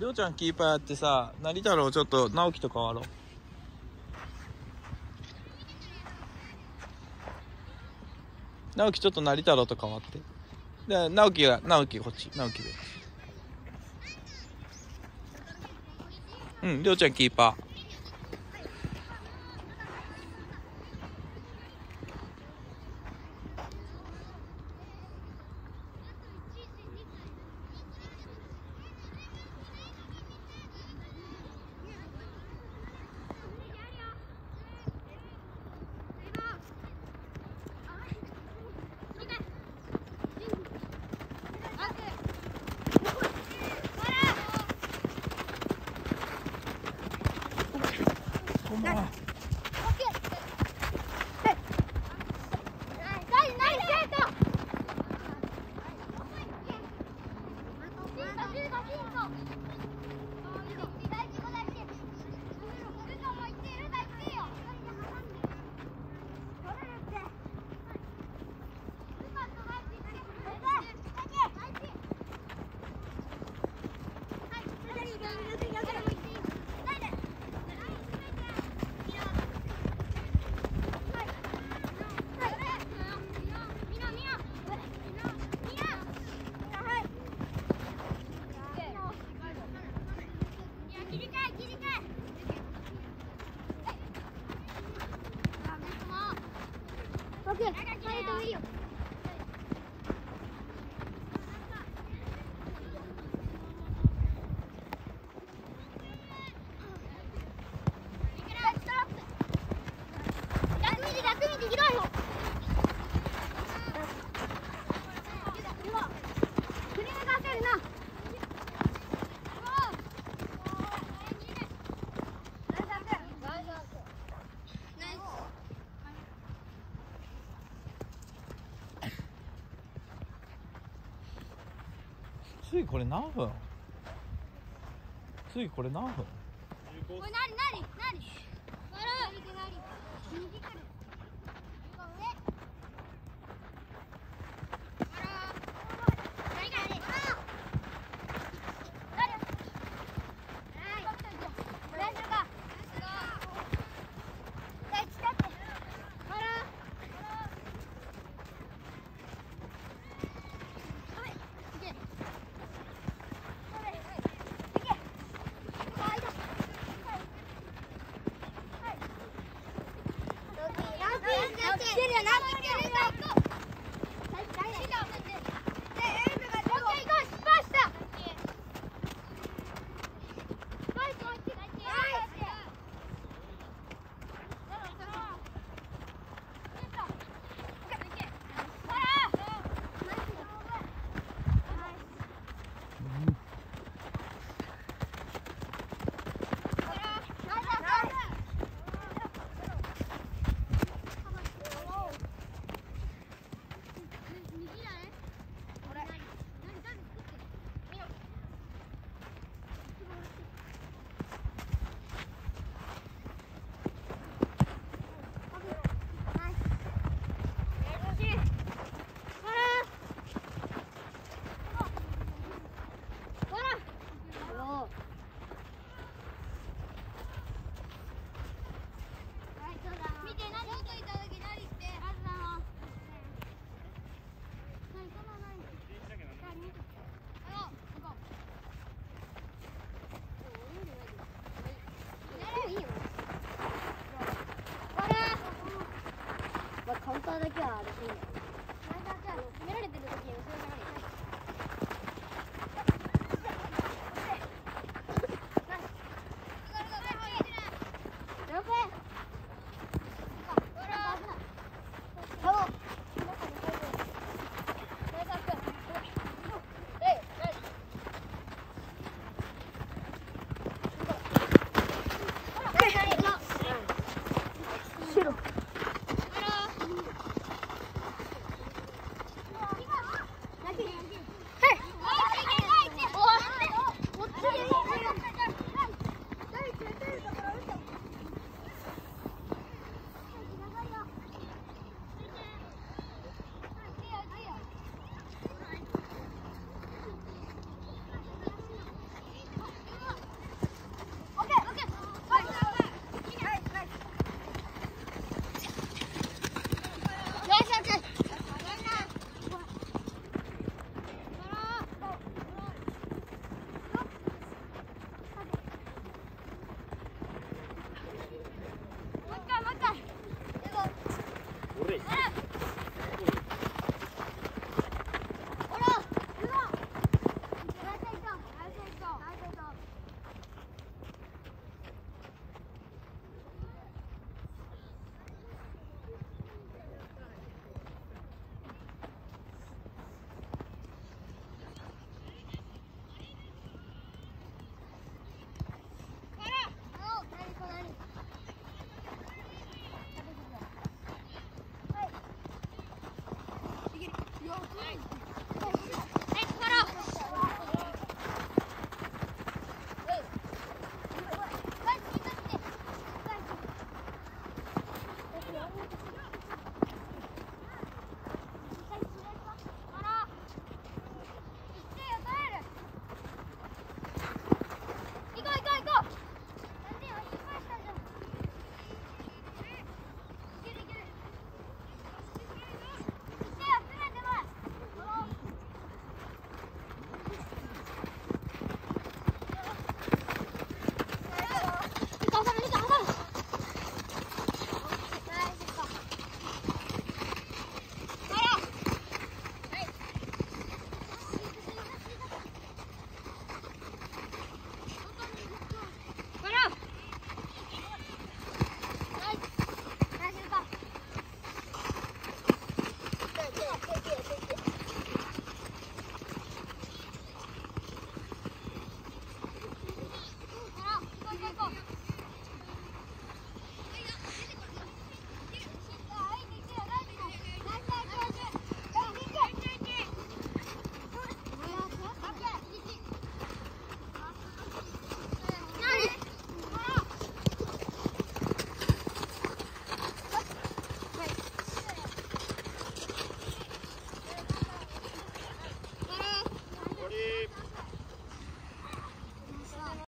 りょうちゃんキーパーやってさ成太郎ちょっと直樹と変わろう。直樹ちょっと成太郎と変わって。で直樹が直樹こっち。直樹で。うんりょうちゃんキーパー。次れ何分？次これ何分？これ何？何？何？何何右来る Thanks.